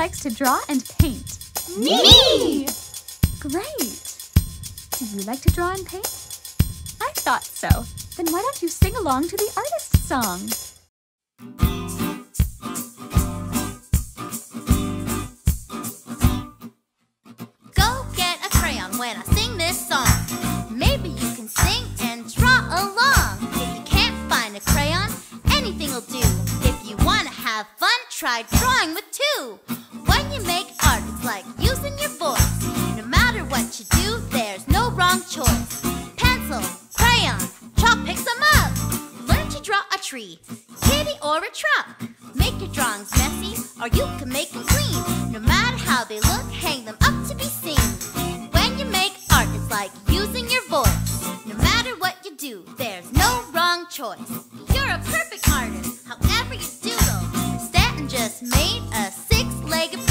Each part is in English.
likes to draw and paint. Me! Great! Do you like to draw and paint? I thought so. Then why don't you sing along to the artist's song? Go get a crayon when I sing this song. Maybe you can sing and draw along. If you can't find a crayon, anything'll do. If you wanna have fun, try drawing with two. When you make art, it's like using your voice. No matter what you do, there's no wrong choice. Pencil, crayon, chalk picks them up. Learn to draw a tree, kitty, or a truck. Make your drawings messy, or you can make them clean. No matter how they look, hang them up to be seen. When you make art, it's like using your voice. No matter what you do, there's no wrong choice. You're a perfect artist, however you doodle. Stanton just made a six-legged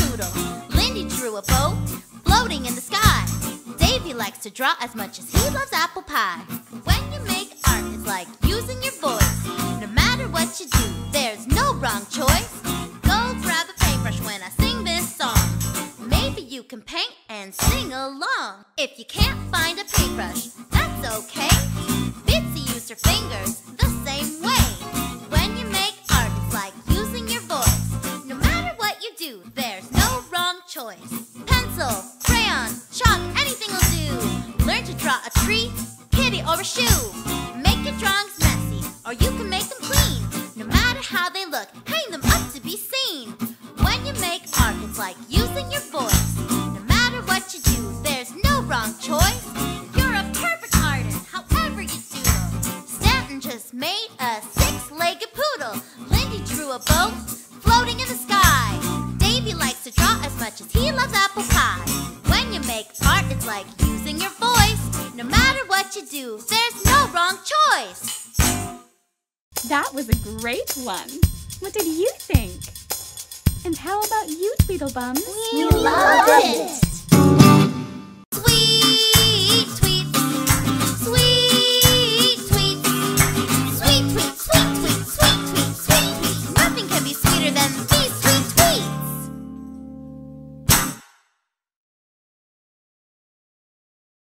Lindy drew a boat floating in the sky. Davy likes to draw as much as he loves apple pie. When you make art, it's like using your voice. No matter what you do, there's no wrong choice. Go grab a paintbrush when I sing this song. Maybe you can paint and sing along. If you can't find a paintbrush, that's okay. Bitsy used her fingers the Pencil, crayon, chalk, anything will do. Learn to draw a tree, kitty, or a shoe. Make your drawings messy, or you can make them clean. No matter how they look, hang them up to be seen. When you make art, it's like using your voice. No matter what you do, there's no wrong choice. You're a perfect artist, however you doodle. Stanton just made a six-legged poodle. Lindy drew a boat floating in the sky. No matter what you do, there's no wrong choice. That was a great one. What did you think? And how about you, Tweedlebums? We loved it.